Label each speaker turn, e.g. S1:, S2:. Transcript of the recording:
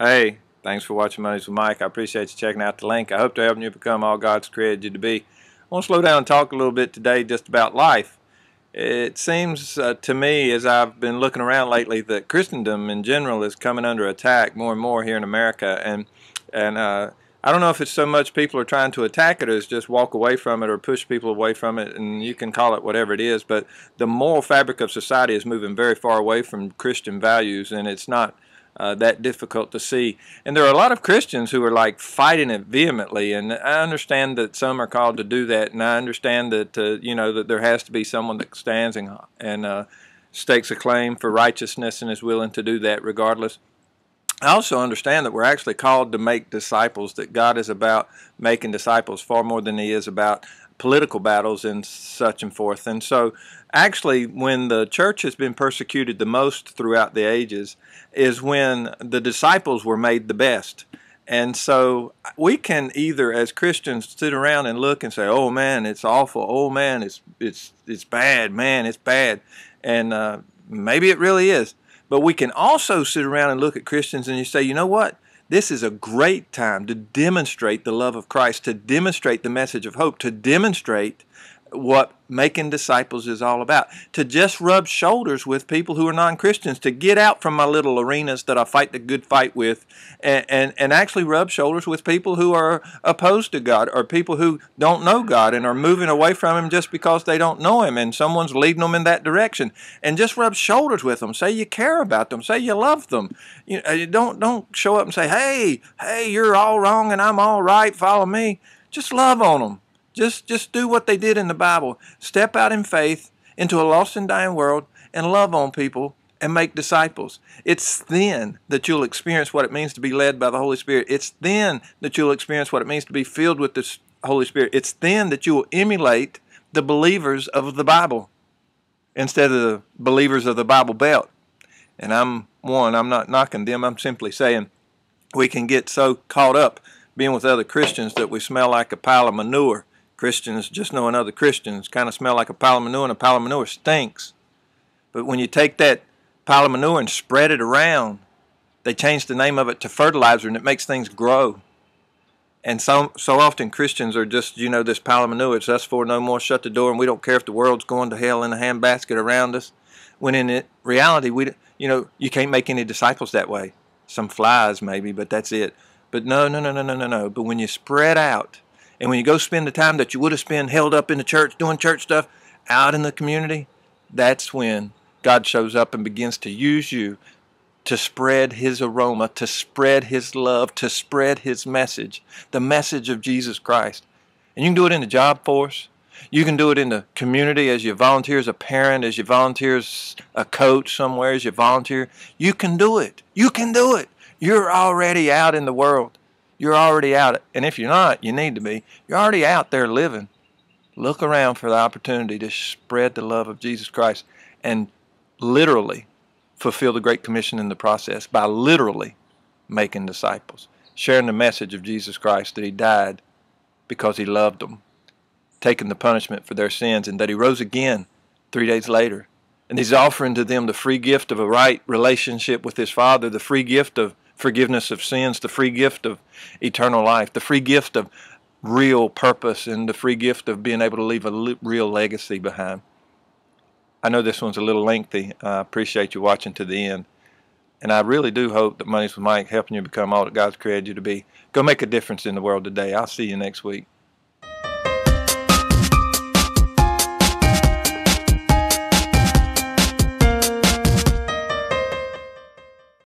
S1: Hey, thanks for watching Mondays with Mike. I appreciate you checking out the link. I hope to help you become all God's created you to be. I want to slow down and talk a little bit today just about life. It seems uh, to me, as I've been looking around lately, that Christendom in general is coming under attack more and more here in America. And and uh, I don't know if it's so much people are trying to attack it as just walk away from it or push people away from it, and you can call it whatever it is. But the moral fabric of society is moving very far away from Christian values, and it's not uh, that difficult to see. And there are a lot of Christians who are like fighting it vehemently, and I understand that some are called to do that, and I understand that uh, you know that there has to be someone that stands and and uh, stakes a claim for righteousness and is willing to do that regardless. I also understand that we're actually called to make disciples, that God is about making disciples far more than He is about political battles and such and forth. And so, actually, when the church has been persecuted the most throughout the ages, is when the disciples were made the best. And so we can either, as Christians, sit around and look and say, "Oh man, it's awful. Oh man, it's it's it's bad. Man, it's bad," and uh, maybe it really is. But we can also sit around and look at Christians and you say, "You know what? This is a great time to demonstrate the love of Christ, to demonstrate the message of hope, to demonstrate what making disciples is all about. To just rub shoulders with people who are non-Christians, to get out from my little arenas that I fight the good fight with and, and, and actually rub shoulders with people who are opposed to God or people who don't know God and are moving away from Him just because they don't know Him and someone's leading them in that direction. And just rub shoulders with them. Say you care about them. Say you love them. You uh, know, don't, don't show up and say, hey, hey, you're all wrong and I'm all right. Follow me. Just love on them just, just do what they did in the Bible. Step out in faith into a lost and dying world and love on people and make disciples. It's then that you'll experience what it means to be led by the Holy Spirit. It's then that you'll experience what it means to be filled with the Holy Spirit. It's then that you will emulate the believers of the Bible instead of the believers of the Bible Belt. And I'm one, I'm not knocking them, I'm simply saying we can get so caught up being with other Christians that we smell like a pile of manure Christians, just knowing other Christians, kind of smell like a pile of manure, and a pile of manure stinks. But when you take that pile of manure and spread it around, they change the name of it to fertilizer, and it makes things grow. And so, so often Christians are just, you know, this pile of manure. It's us for no more. Shut the door, and we don't care if the world's going to hell in a handbasket around us. When in it, reality, we, you know, you can't make any disciples that way. Some flies maybe, but that's it. But no, no, no, no, no, no, no. But when you spread out and when you go spend the time that you would have spent held up in the church doing church stuff out in the community, that's when God shows up and begins to use you to spread his aroma, to spread his love, to spread his message, the message of Jesus Christ. And you can do it in the job force. You can do it in the community as you volunteer as a parent, as you volunteer as a coach somewhere, as you volunteer. You can do it. You can do it. You're already out in the world. You're already out. And if you're not, you need to be. You're already out there living. Look around for the opportunity to spread the love of Jesus Christ and literally fulfill the Great Commission in the process by literally making disciples, sharing the message of Jesus Christ that He died because He loved them, taking the punishment for their sins, and that He rose again three days later. And He's offering to them the free gift of a right relationship with His Father, the free gift of forgiveness of sins, the free gift of eternal life, the free gift of real purpose, and the free gift of being able to leave a real legacy behind. I know this one's a little lengthy. I appreciate you watching to the end. And I really do hope that Mondays with Mike helping you become all that God's created you to be. Go make a difference in the world today. I'll see you next week.